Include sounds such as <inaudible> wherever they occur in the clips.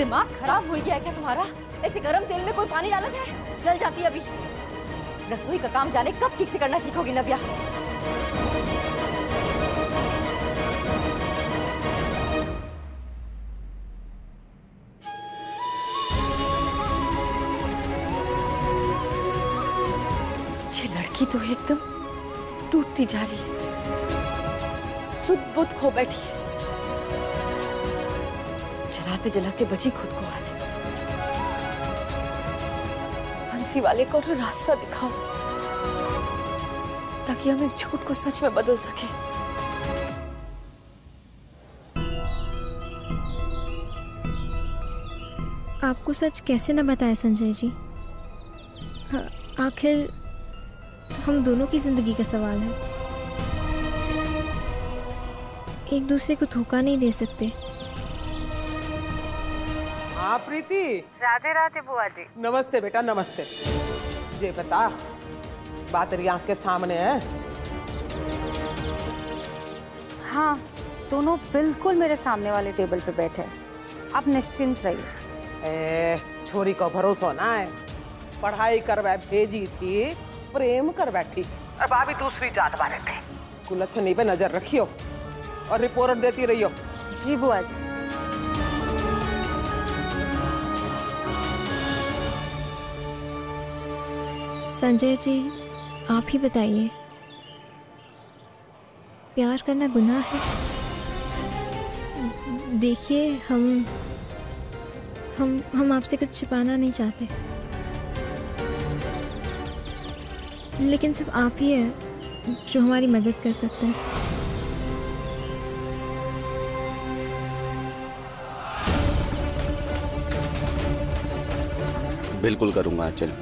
दिमाग खराब हो गया है क्या तुम्हारा? ऐसे गरम तेल में कोई पानी डालत है? जल जाती है अभी। रसोई का काम जाने कब ठीक से करना सीखोगी नव्या? लड़की तो एकदम टूटती जा रही है। सुध बुध खो बैठी है। जलाते जलाते बची खुद को आज। बंसी वाले को रास्ता दिखाओ। ताकि हम इस झूठ को सच में बदल सके। आपको सच कैसे ना बताए संजय जी? हाँ, आखिर हम दोनों की ज़िंदगी का सवाल है। एक दूसरे को धोखा नहीं दे सकते। हाँ प्रीति? राधे राधे बुआ जी। नमस्ते बेटा नमस्ते। ये बता बात तेरी आँख के सामने है? हाँ दोनों बिल्कुल मेरे सामने वाले टेबल पे बैठे हैं। आप निश्चिंत रहिए। ए, छोरी को भरोसा ना है। पढ़ाई करवा भेजी थी प्रेम कर बैठी। और भाभी दूसरी जात वाले थे कुलच्छनी पे नज़र रखियो और रिपोर्ट देती रहियो। जी बुआ जी। संजय जी, आप ही बताइए। प्यार करना गुनाह है। देखिए, हम हम हम आपसे कुछ छिपाना नहीं चाहते। लेकिन सिर्फ़ आप ही है जो हमारी मदद कर सकते हैं। बिल्कुल करूँगा, आंचल।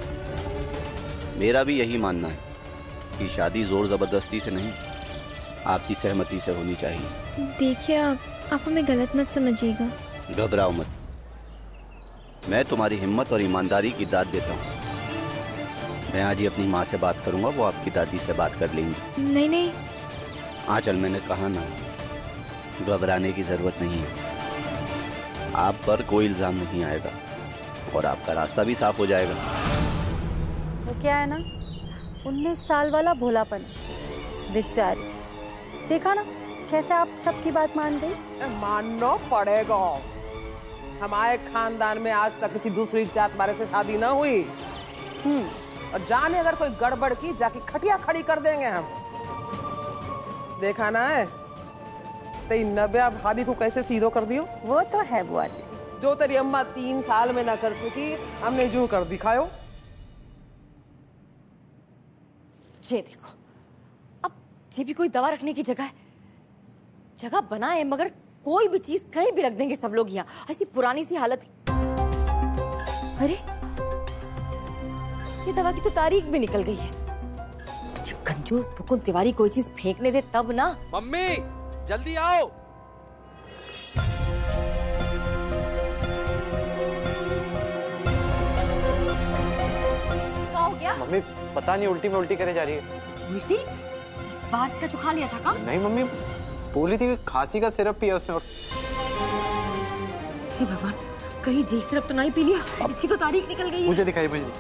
मेरा भी यही मानना है कि शादी ज़ोर ज़बरदस्ती से नहीं आपकी सहमति से होनी चाहिए। देखिए आप आप हमें गलत मत समझिएगा। घबराओ मत। मैं तुम्हारी हिम्मत और ईमानदारी की दाद देता हूँ। मैं आज ही अपनी माँ से बात करूँगा वो आपकी दादी से बात कर लेंगी। नहीं नहीं। आंचल मैंने कहा ना घबराने की ज़रूरत नहीं है। आप पर कोई इल्ज़ाम नहीं आएगा और आपका रास्ता भी साफ़ हो जाएगा। क्या है ना? उन्नीस साल वाला भोलापन। बेचारी। देखा ना कैसे आप सबकी बात मान गई? मानना पड़ेगा। हमारे खानदान में आज तक किसी दूसरी जात वाले से शादी ना हुई। हम्म। और जाने अगर कोई गड़बड़ की जाके खटिया खड़ी कर देंगे हम। देखा ना है? तेरी नव्या भाभी को कैसे सीधो कर दियो? वो तो है बुआ जी। जो तेरी अम्मा तीन साल में ना कर सकी हमने जो कर दिखायो। ये देखो। अब ये भी कोई दवा रखने की जगह है। जगह बना है मगर कोई भी चीज़ कहीं भी रख देंगे सब लोग यहाँ। ऐसी पुरानी सी हालत। अरे! ये दवा की तो तारीख भी निकल गई है। कंजूस, मुकुंद तिवारी कोई चीज़ फेंकने दे तब ना। मम्मी, जल्दी आओ। मम्मी पता नहीं उल्टी में उल्टी करे जा रही है। उल्टी? बाहर से का खा लिया था का नहीं मम्मी बोली थी खांसी का सिरप पिया उसने और हे भगवान कहीं जे सिरप तो नहीं पी लिया। इसकी तो तारीख निकल गई मुझे दिखाई मुझे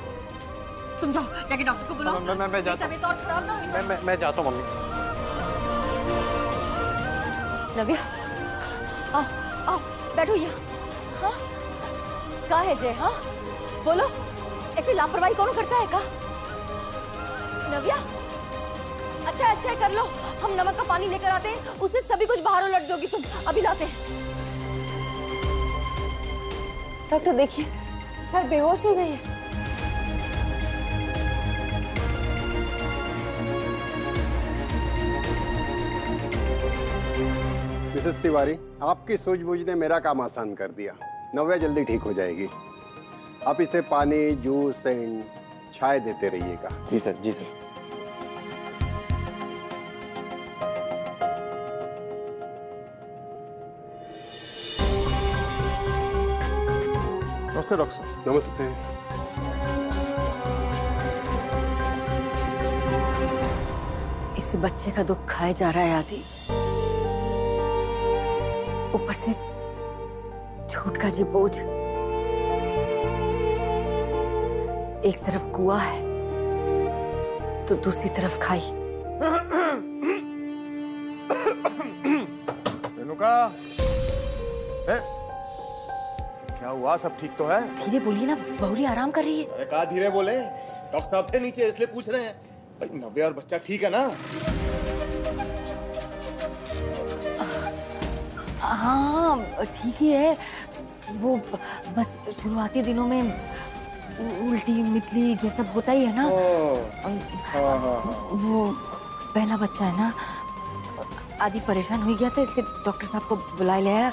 तुम जाओ जाके डॉक्टर को बुलाओ। मैं- मैं- मैं जाता तबीयत और खराब ना हो मैं मैं, मैं जाता हूँ मम्मी। नव्या आओ आओ बैठो यहाँ। हाँ? का है जय हाँ? बोलो ऐसी लापरवाही कौन करता है का नव्या? अच्छा अच्छा कर लो। हम नमक का पानी लेकर आते हैं। उससे सभी कुछ बाहर उलट दोगी तुम। अभी लाते हैं। डॉक्टर, देखिए, सर बेहोश हो गई है। मिसेस तिवारी, आपकी सूझबूझ ने मेरा काम आसान कर दिया। नव्या जल्दी ठीक हो जाएगी। आप इसे पानी, जूस एंड चाय देते रहिएगा। जी सर जी सर। नमस्ते डॉक्टर साहब। नमस्ते। इस बच्चे का दुख खाए जा रहा है आदि। ऊपर से झूठ का जी बोझ एक तरफ़ कुआ है तो दूसरी तरफ़ खाई। रेणुका क्या हुआ? सब ठीक तो है? धीरे बोलिए ना बहुरी आराम कर रही है। अरे कहा धीरे बोले? डॉक्टर साहब थे नीचे इसलिए पूछ रहे हैं। भाई नव्या और बच्चा ठीक है ना? हाँ ठीक ही है। वो बस शुरुआती दिनों में उल्टी मितली ये सब होता ही है ना। हाँ। हाँ हाँ वो पहला बच्चा है ना। आदि परेशान हो गया था इससे डॉक्टर साहब को बुलाए ले आया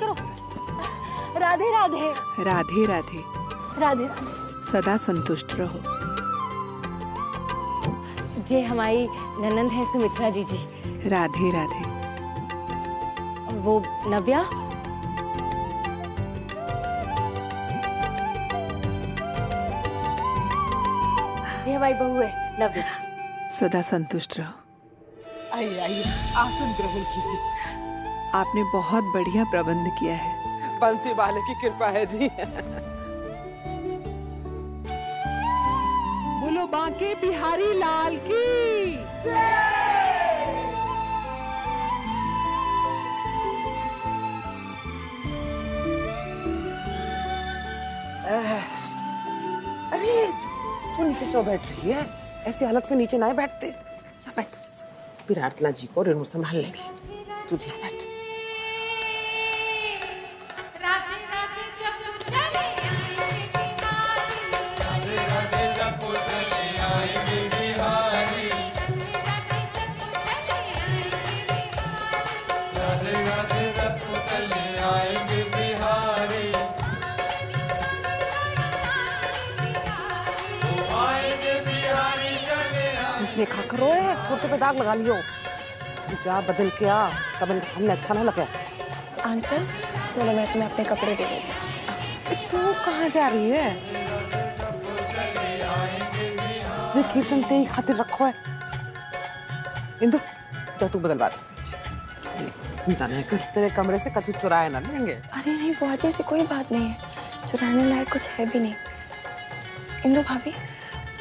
करो। राधे। राधे राधे। राधे राधे। सदा संतुष्ट रहो। ये हमारी ननंद है सुमित्रा जी जी। राधे राधे। और वो नव्या? ये हमारी बहू है नव्या। सदा संतुष्ट रहो। आइए आइए आसन ग्रहण कीजिए। आपने बहुत बढ़िया प्रबंध किया है। बंसी वाले की कृपा है जी। बांके बिहारी लाल की। अरे, तू नीचे क्यों बैठ रही है? ऐसी हालत में नीचे ना बैठते। बैठ विराटला जी को रेणु संभाल लेगी। तुझे बैठ करो है कुर्ते पे दाग लगा लियो। जा बदल के आ सब इनके सामने अच्छा ना लगे। अंकल चलो मैं तुम्हें अपने कपड़े दे देती हूँ। तू कहाँ जा रही है? ये कीर्तन तेरी खातिर रखो है। इंदु जा तू बदलवा दे। तेरे कमरे से कछु चुराए ना लेंगे। अरे नहीं बहुत ऐसी कोई बात नहीं है। चुराने लायक कुछ है भी नहीं। इंदु भाभी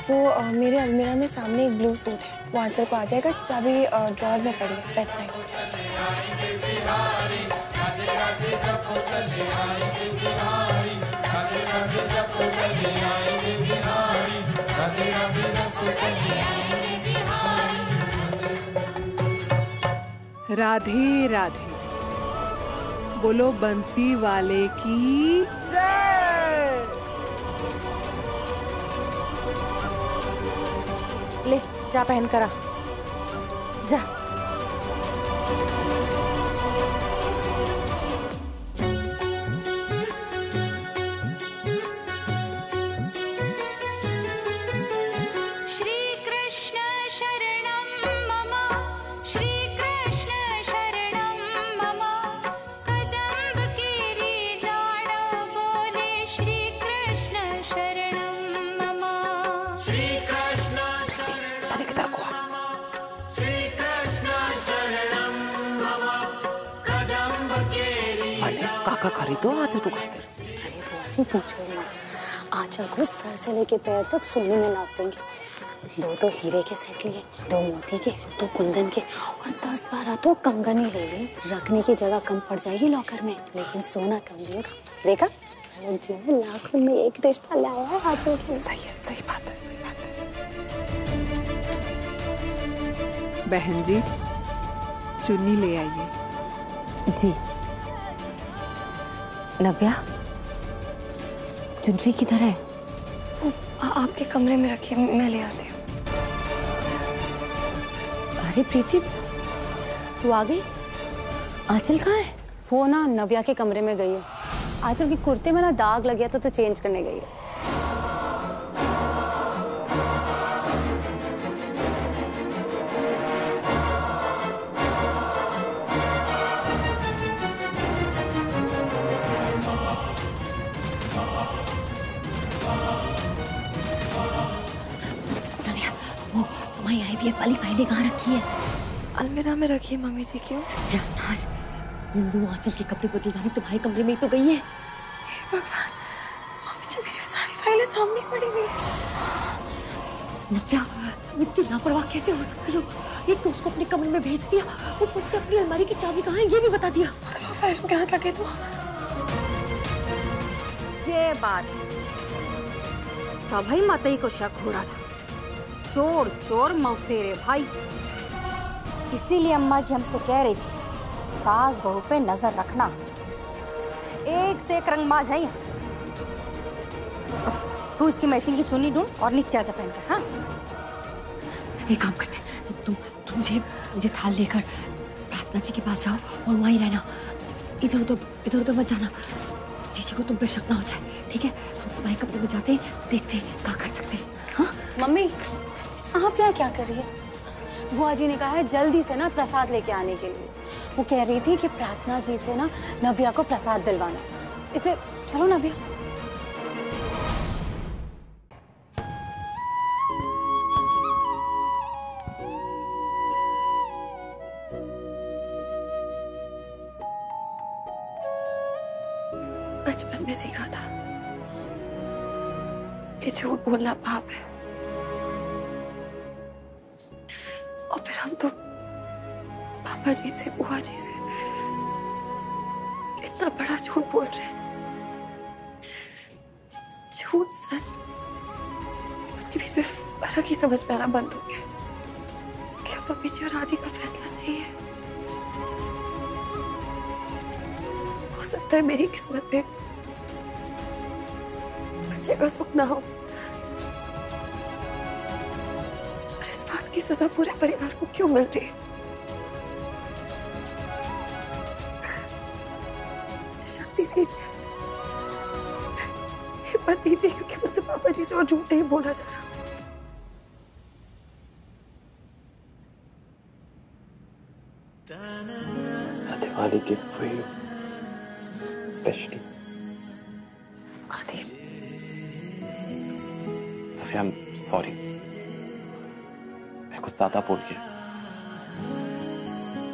वो अ, मेरे अलमीरा में सामने एक ब्लू सूट है। वो आंचल को आ जाएगा चाबी ड्रॉर में पड़ी है बेड साइड राधे राधे बोलो बंसी वाले की जा पहन करा काका खरीदो आते तू खातिर अरे बुआ जी पूछो मत आंचल को सर से लेके पैर तक सोने में नाप देंगे दो तो हीरे के सेट लिए दो मोती के दो कुंदन के और दस बारह तो कंगन ही ले ली रखने की जगह कम पड़ जाएगी लॉकर में लेकिन सोना कम देगा देखा अलग जी ने लाखों में एक रिश्ता लाया है आंचल से सही है सही बात है सही बात है बहन जी, चुन्नी ले आइए। जी। नव्या? चुनरी किधर है? वो आ- आपके कमरे में रखिए मैं ले आती हूँ। अरे प्रीति तू आ गई? आंचल कहाँ है? वो ना नव्या के कमरे में गई है। आंचल की कुर्ते में ना दाग लग गया तो तो चेंज करने गई है। पीएफ वाली फाइलें कहाँ रखी है? अलमीरा में रखी है मम्मी जी क्यों? सत्यानाश बिंदु आंचल के कपड़े बदलवाने तुम्हारे कमरे में ही तो गई है। भगवान मम्मी जी मेरी सारी फाइलें सामने पड़ी हुई है। नव्या तुम इतनी लापरवाह कैसे हो सकती हो? एक तो उसको अपने कमरे में भेज दिया ऊपर से अपनी अलमारी की चाबी कहाँ है ये भी बता दिया। अगर वो फ़ाइल के हाथ लगे तो? ये बात है। तभी मतई को शक हो रहा था। चोर चोर मौसेरे भाई। इसीलिए अम्मा जी हमसे कह रही थी सास बहू पे नज़र रखना। एक से एक रंग माँ जाइए तू इसकी मैचिंग की चुन्नी ढूंढ और नीचे आजा पहन कर हाँ? एक काम करते हैं, तुम तुम मुझे मुझे थाल लेकर प्रार्थना जी के पास जाओ और वहीं रहना। इधर उधर इधर उधर मत जाना। जीजी को तुम पे शक ना हो जाए ठीक है? हम तुम्हारे कपड़े में जाते हैं देखते हैं क्या कर सकते हैं हाँ? मम्मी आप यहाँ क्या कर रही है? बुआ जी ने कहा है जल्दी से ना प्रसाद लेके आने के लिए। वो कह रही थी कि प्रार्थना जी से ना नव्या को प्रसाद दिलवाना। इसलिए चलो नव्या। बचपन में सीखा था कि झूठ बोलना पाप है। फिर हम तो पापा जी से, बुआ जी से इतना बड़ा झूठ बोल रहे झूठ सच, उसके बीच में फ़र्क ही समझ में आना बंद हो गया। क्या पपी जी और आदि का फैसला सही है। हो सकता है मेरी किस्मत में बच्चे का सुख ना हो। सजा पूरे परिवार को क्यों मिल रही है शक्ति दीजिए हिम्मत दीजिए क्योंकि मुझसे पापा जी से और झूठ नहीं बोला जा रहा Diwali gift for you. Especially. I'm sorry. कुछ ज़्यादा बोल गया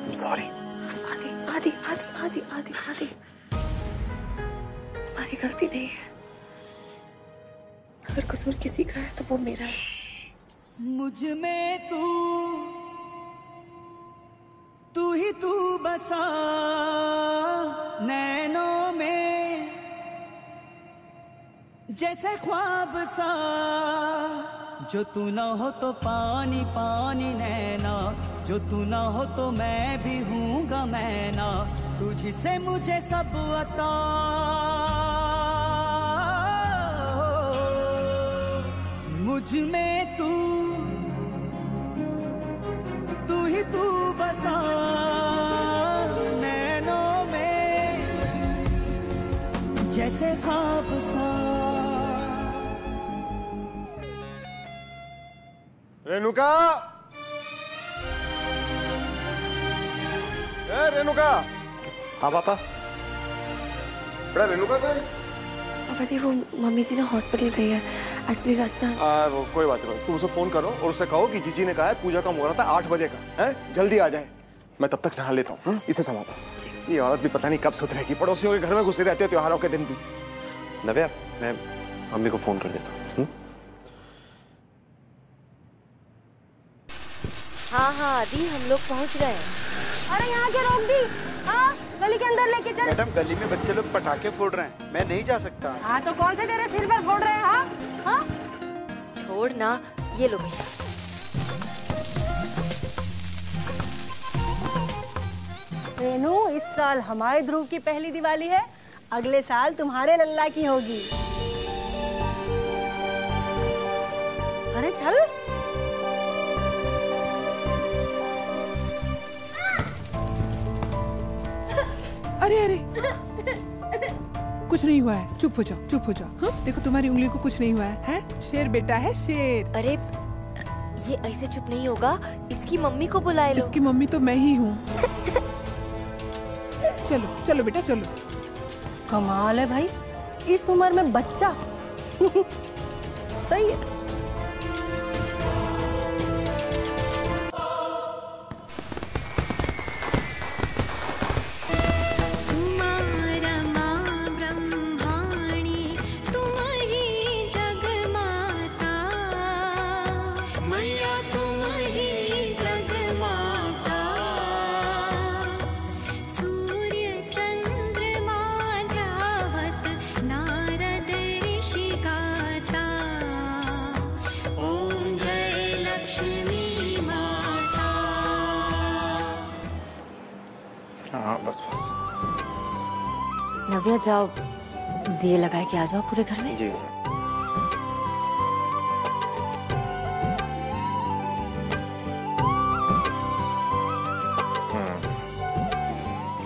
I'm sorry. आदि आदि आदि आदि आदि आदि। तुम्हारी गलती नहीं है। अगर कसूर किसी का है तो वो मेरा है। मुझमें तू तू ही तू बसा। नैनों में जैसे ख्वाब सा। जो तू ना हो तो पानी पानी नैना। जो तू ना हो तो मैं भी हूँगा मैं ना तुझसे मुझे सब अता। मुझमें तू तू ही तू बसा। रेणुका? ए रेणुका। हाँ पापा। बड़ा रेणुका का पापा जी वो मम्मी जी ना हॉस्पिटल गई है। एक्चुअली आ, वो कोई बात नहीं तुम उसे फ़ोन करो और उसे कहो कि जीजी ने कहा है पूजा का मुहूर्त है आठ बजे का है? जल्दी आ जाए। मैं तब तक नहा लेता हूँ हाँ? इसे संभालता ये औरत भी पता नहीं कब सुधरेगी पड़ोसियों के घर में घुसे रहते है त्योहारों के दिन भी। नव्या मैं मम्मी को फ़ोन कर देता हूँ। हाँ हाँ आदि हम लोग पहुँच गए हैं। अरे यहाँ के रोक दी हाँ गली के अंदर लेके चल। मैडम गली में बच्चे लोग पटाखे फोड़ रहे हैं। मैं नहीं जा सकता। हाँ तो कौन से तेरे सिर पर फोड़ रहे हैं हाँ? हाँ? छोड़ ना ये लो भैया। रेनू इस साल हमारे ध्रुव की पहली दिवाली है। अगले साल तुम्हारे लल्ला की होगी। अरे अरे। कुछ नहीं हुआ है। चुप हो जाओ चुप हो जाओ। हाँ? देखो तुम्हारी उंगली को कुछ नहीं हुआ है, है? शेर बेटा है शेर। अरे ये ऐसे चुप नहीं होगा। इसकी मम्मी को बुलाए लो। इसकी मम्मी तो मैं ही हूँ। चलो चलो बेटा चलो। कमाल है भाई। इस उम्र में बच्चा। <laughs> सही है। जाओ। दिए लगाए के आ जाओ पूरे घर में? जी।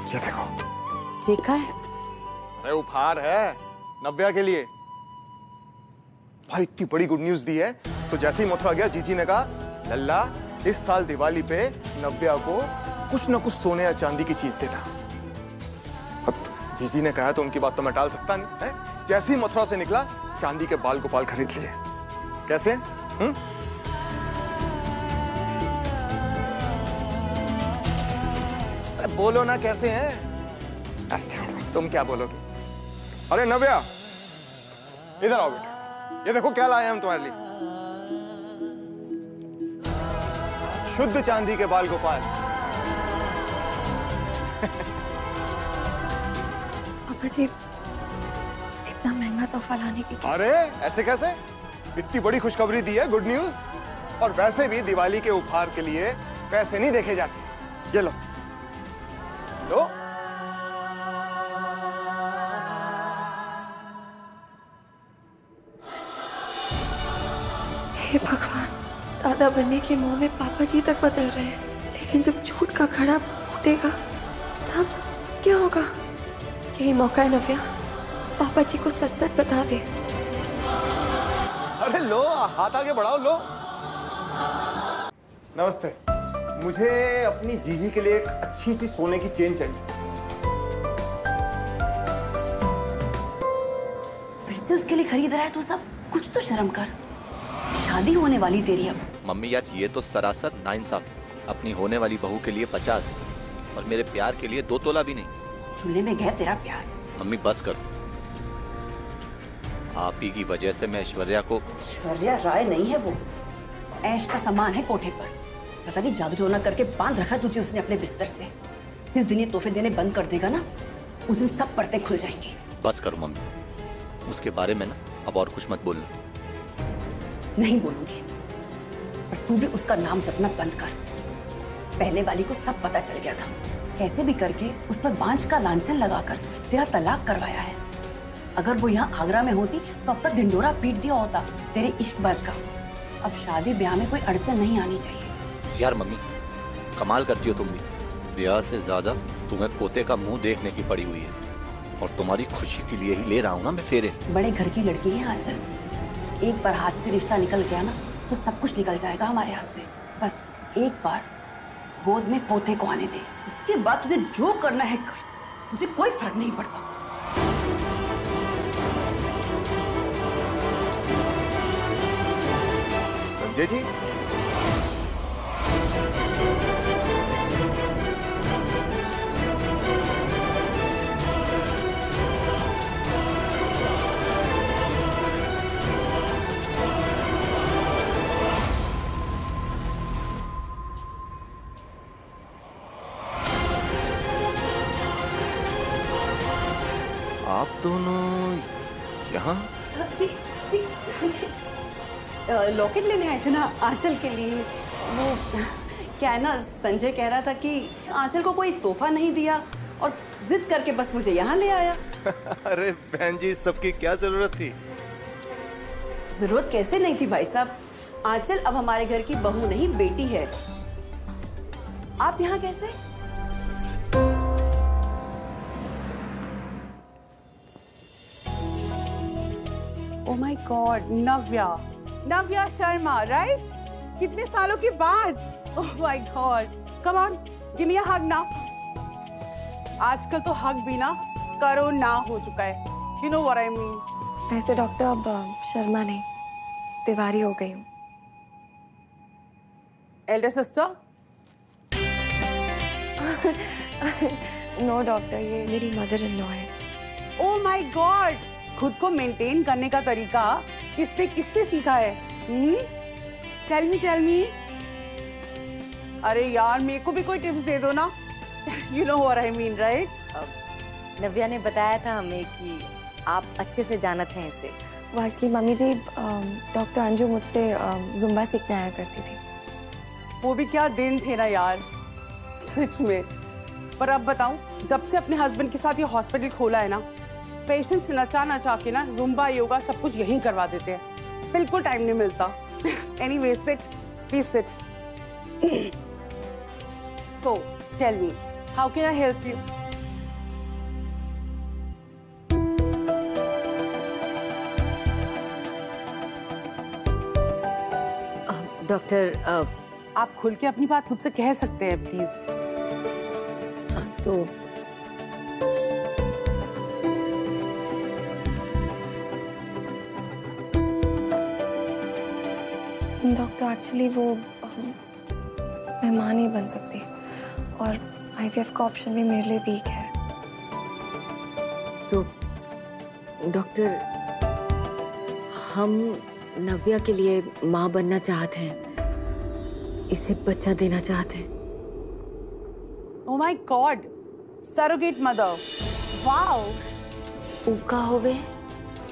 ये देखो। देखा है? अरे उपहार है। नव्या के लिए। भाई इतनी बड़ी गुड न्यूज़ दी है। तो जैसे ही मथुरा गया जीजी ने कहा लल्ला इस साल दिवाली पे नव्या को कुछ ना कुछ सोने या चांदी की चीज़ देना। जीजी ने कहा तो उनकी बात तो मैं टाल सकता नहीं, है? जैसे ही मथुरा से निकला, चांदी के बाल गोपाल खरीद लिए। कैसे? अरे बोलो ना, कैसे हैं? तुम क्या बोलोगे? अरे नव्या, इधर आओ बेटा। ये देखो क्या लाए हम तुम्हारे लिए। शुद्ध चांदी के बाल गोपाल। जी इतना महँगा तोहफा लाने की अरे ऐसे कैसे? इतनी बड़ी खुशखबरी दी है गुड न्यूज़ और वैसे भी दिवाली के उपहार के लिए पैसे नहीं देखे जाते। ये लो। लो। हे भगवान दादा बनने के मुँह में पापा जी तक बदल रहे हैं। लेकिन जब झूठ का खड़ा फूटेगा तब क्या होगा? यही मौका है नव्या। पापा जी को सच सच बता दे। अरे लो हाथ आगे बढ़ाओ लो। नमस्ते। मुझे अपनी जीजी के लिए एक अच्छी सी सोने की चेन चाहिए। फिर से उसके लिए खरीद रहा है तो सब? कुछ तो शर्म कर। शादी होने वाली तेरी अब। मम्मी यार ये तो सरासर नाइंसाफ अपनी होने वाली बहू के लिए पचास और मेरे प्यार के लिए दो तोला भी नहीं। चूल्हे में गया तेरा प्यार। मम्मी बस करो। आप ही की वजह से मैं ऐश्वर्या को ऐश्वर्या राय नहीं है वो। ऐश का सामान है कोठे पर। पता नहीं जादू टोना करके बाँध रखा तुझे उसने अपने बिस्तर से। जिस दिन ये तोहफे देने बंद कर देगा ना उस दिन सब परतें खुल जाएँगी। बस करो मम्मी। उसके बारे में ना अब और कुछ मत बोलना। नहीं बोलूँगी। पर तू भी उसका नाम जपना बंद कर। पहले वाली को सब पता चल गया था। कैसे भी करके उस पर बांझ का लांछन लगाकर तेरा तलाक करवाया है। अगर वो यहाँ आगरा में होती तो अब तक ढिंडोरा पीट दिया होता तेरे इश्कबाज का। अब शादी ब्याह में कोई अड़चन नहीं आनी चाहिए। यार मम्मी कमाल करती हो तुम भी। ब्याह से ज़्यादा तुम्हें पोते का मुँह देखने की पड़ी हुई है। और तुम्हारी खुशी के लिए ही ले रहा हूँ ना मैं फेरे। बड़े घर की लड़की है आंचल एक बार हाथ से रिश्ता निकल गया ना तो सब कुछ निकल जाएगा हमारे हाथ से। बस एक बार गोद में पोते को आने दे। इसके बाद तुझे जो करना है कर। मुझे कोई फ़र्क नहीं पड़ता। संजय जी लॉकेट लेने आए थे ना आंचल के लिए। वो क्या है ना संजय कह रहा था कि आंचल को कोई तोहफा नहीं दिया और जिद करके बस मुझे यहाँ ले आया। <laughs> अरे बहन जी सबकी क्या ज़रूरत थी? ज़रूरत कैसे नहीं थी भाई साहब? आंचल अब हमारे घर की बहू नहीं बेटी है। आप यहाँ कैसे? ओ my god Navya. Navya Sharma right कितने सालों के बाद? ओह my god come on give me a hug now आजकल तो हग भी ना करो ना हो चुका है। You know what I mean वैसे डॉक्टर अब शर्मा नहीं। तिवारी हो गई हूँ। एल्डर सिस्टर नो डॉक्टर ये मेरी मदर इन लॉ है। ओ माय गॉड खुद को मेंटेन करने का तरीका किसने किससे सीखा है? टेल मी टेल मी अरे यार मेरे को भी कोई टिप्स दे दो ना। You know what I mean right Navya ने बताया था हमें कि आप अच्छे से जानते हैं इसे। वो actually mummy ji doctor Anju मुझसे जुम्बा सीखने आया करती थी। वो भी क्या दिन थे ना यार सच में। पर अब बताऊँ जब से अपने हस्बैंड के साथ ये हॉस्पिटल खोला है ना पेशेंट्स नचा नचा के ना जुम्बा योगा सब कुछ यहीं करवा देते हैं। बिल्कुल टाइम नहीं मिलता। Anyway sit please sit so tell me how can I help you doctor आप खुल के अपनी बात मुझसे कह सकते हैं प्लीज़ तो एक्चुअली वो अम, मैं माँ नहीं बन सकती और आईवीएफ का ऑप्शन भी मेरे लिए वीक है। तो डॉक्टर हम नव्या के लिए माँ बनना चाहते हैं। इसे बच्चा देना चाहते हैं। ओ my god surrogate mother wow उका होवे।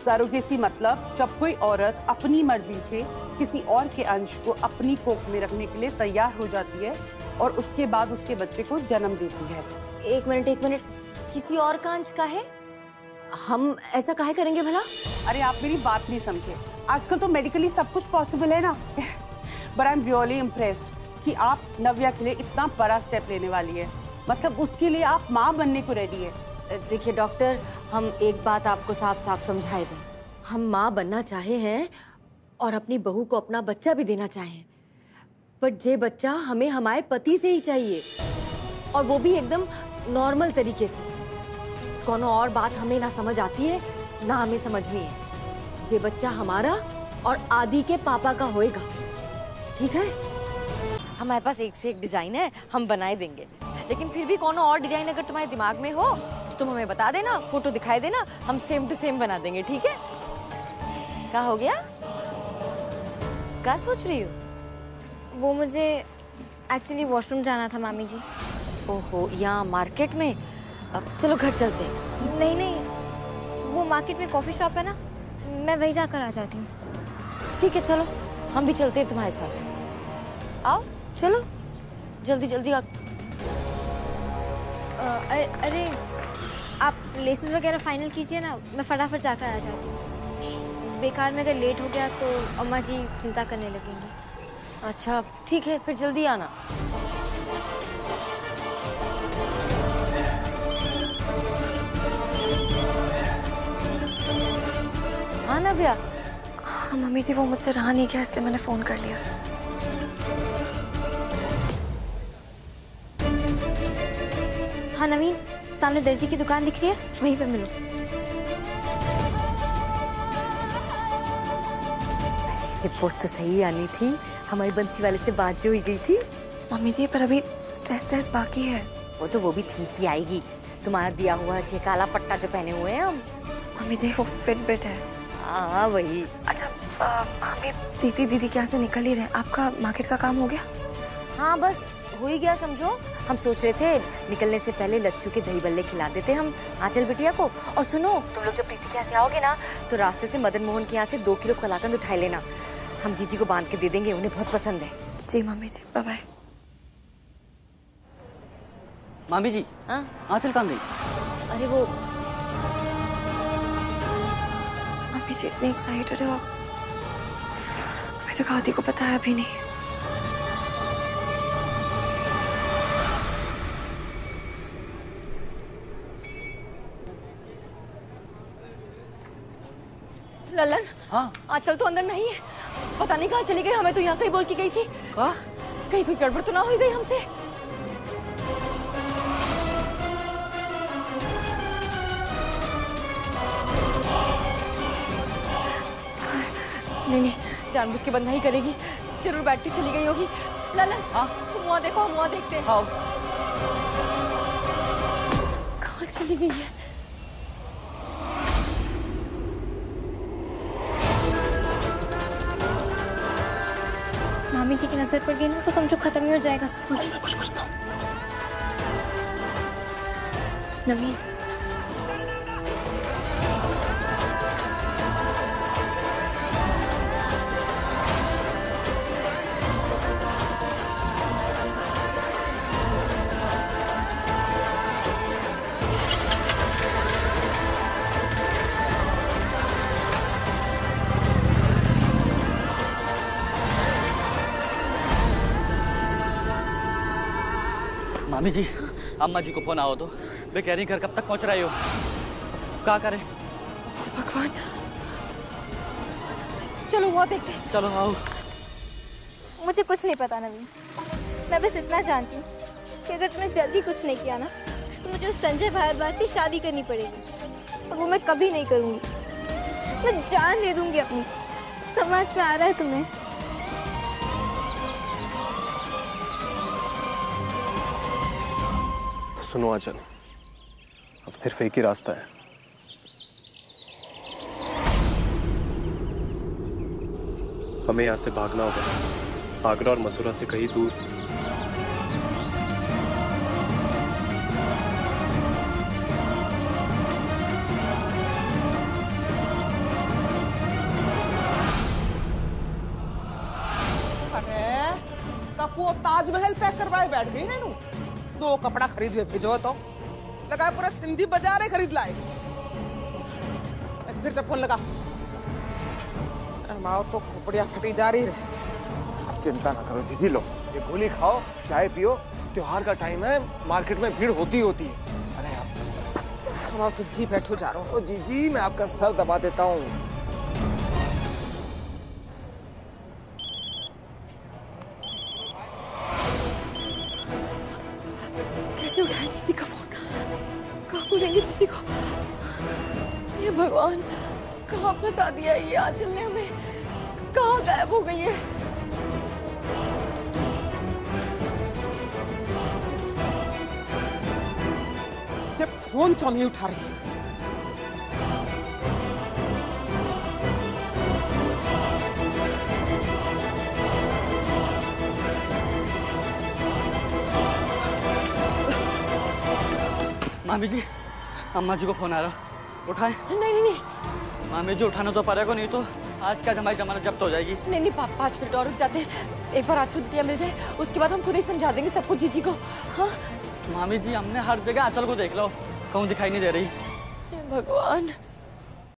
सरोगेसी मतलब जब कोई औरत अपनी मर्ज़ी से किसी और के अंश को अपनी कोख में रखने के लिए तैयार हो जाती है और उसके बाद उसके बच्चे को जन्म देती है। एक मिनट एक मिनट। किसी और का अंश का है? हम ऐसा काहे करेंगे भला? अरे आप मेरी बात नहीं समझे। आजकल तो मेडिकली सब कुछ पॉसिबल है ना। But I am really impressed कि आप नव्या के लिए इतना बड़ा स्टेप लेने वाली है। मतलब उसके लिए आप माँ बनने को रेडी है। देखिए डॉक्टर हम एक बात आपको साफ़ साफ़ समझाए दें। हम माँ बनना चाहे हैं और अपनी बहू को अपना बच्चा भी देना चाहे बट ये बच्चा हमें हमारे पति से ही चाहिए और वो भी एकदम नॉर्मल तरीके से। कोनो और बात हमें ना समझ आती है, ना हमें समझनी है। ये बच्चा हमारा और आदि के पापा का होएगा। ठीक है? हमारे पास एक से एक डिज़ाइन है हम बनाए देंगे। लेकिन फिर भी कोनो और डिज़ाइन अगर तुम्हारे दिमाग में हो तो तुम हमें बता देना फ़ोटो दिखाई देना हम सेम टू सेम बना देंगे ठीक है? क्या हो गया? क्या सोच रही हो? वो मुझे एक्चुअली वॉशरूम जाना था मामी जी। ओहो यहाँ मार्केट में? अब चलो घर चलते हैं। नहीं नहीं वो मार्केट में कॉफ़ी शॉप है ना मैं वहीं जाकर आ जाती हूँ। ठीक है चलो हम भी चलते हैं तुम्हारे साथ। आओ। चलो जल्दी जल्दी आ अ, अरे अरे आप लेसेस वगैरह फाइनल कीजिए ना मैं फटाफट जाकर आ जाती हूँ। बेकार में अगर लेट हो गया तो अम्मा जी चिंता करने लगेंगी। अच्छा ठीक है फिर जल्दी आना। हाँ भैया हाँ मम्मी जी वो मुझसे रहा नहीं गया इसलिए मैंने फ़ोन कर लिया। हाँ नवीन सामने दर्जी की दुकान दिख रही है वहीं पे मिलो। रिपोर्ट तो सही आनी थी। हमारी बंसी वाले से बात जो हुई गई थी। मम्मी जी पर अभी टेस्ट टेस्ट बाकी है। वो तो वो भी ठीक ही आएगी। तुम्हारा दिया हुआ ये काला पट्टा जो पहने हुए हैं हम। मम्मी जी वो फिट बिट है। हाँ वही। अच्छा हमें प्रीति दीदी के यहाँ से निकल ही रहे आपका मार्केट का काम हो गया? हाँ बस हो ही गया समझो। हम सोच रहे थे निकलने से पहले लच्छू के दही बल्ले खिला देते हम आंचल बिटिया को। और सुनो तुम लोग जब प्रीति के यहाँ से आओगे ना तो रास्ते से मदन मोहन के यहाँ से दो किलो कलाकंद उठाए लेना। हम जीजी को बाँध के दे देंगे उन्हें बहुत पसंद है। जी मम्मी जी बाय बाय मामी जी हाँ? आंचल कहाँ गई? अरे वो मम्मी जी इतनी एक्साइटेड हो। अभी तक आदि को बताया भी नहीं। ललन हाँ। आंचल तो अंदर नहीं है। पता नहीं कहाँ चली गई हमें तो यहाँ कहीं बोल के गई थी। कहा? कहीं कोई गड़बड़ तो ना हो गई हमसे। नहीं नहीं जानबूझ के बंद नहीं करेगी। ज़रूर बैठ के चली गई होगी। ललन हाँ। तुम मुआ देखो हम मुआ देखते हैं। हाँ। कहाँ चली गई है? नज़र पड़ गई ना तो समझो खत्म ही हो जाएगा सब कुछ। मैं कुछ करता हूँ। नवीन। मामी जी। अम्मा जी को फ़ोन आओ तो वे कह रही घर कब तक पहुँच रहे हो? क्या करें? भगवान चलो वो देखते हैं। चलो आओ। मुझे कुछ नहीं पता नवीन। मैं बस इतना जानती हूँ कि अगर तुमने जल्दी कुछ नहीं किया ना तो मुझे उस संजय भारद्वाज से शादी करनी पड़ेगी। और वो मैं कभी नहीं करूँगी। मैं जान दे दूँगी अपनी। समझ में आ रहा है तुम्हें। सुनो आंचल। अब सिर्फ़ एक ही रास्ता है। हमें यहाँ से भागना होगा। आगरा और मथुरा से कहीं दूर। अरे, तब वो ताजमहल पैक करवाए बैठ गई है नू? कपड़ा खरीद हुए भेजो तो। लगा पूरा सिंधी बाज़ार है खरीद लाए फिर से फ़ोन लगा। माओ तो खोपड़िया फटी जा रही है। आप चिंता ना करो जीजी लो। ये गोली खाओ चाय पियो। त्योहार का टाइम है मार्केट में भीड़ होती होती है। अरे आप माओ तो जी बैठो जा रहा हूँ। ओ जीजी मैं आपका सर दबा देता हूँ। किसी को? ये भगवान कहाँ फंसा दिया ये आंचल ने हमें? कहाँ गायब हो गई है? ये फ़ोन क्यों नहीं उठा रही मामी जी अम्मा जी को फ़ोन आ रहा। उठाए। नहीं नहीं नहीं। मामी जी उठाना तो पड़ेगा नहीं तो आज क्या हमारी जमानत जब्त हो जाएगी। नहीं नहीं पापा पाँच मिनट और रुक जाते हैं। एक बार आज छुट्टियाँ मिल जाए उसके बाद हम खुद ही समझा देंगे सबको जीजी को। हाँ? मामी जी हमने हर जगह आंचल को देख लो। कहूँ दिखाई नहीं दे रही। भगवान।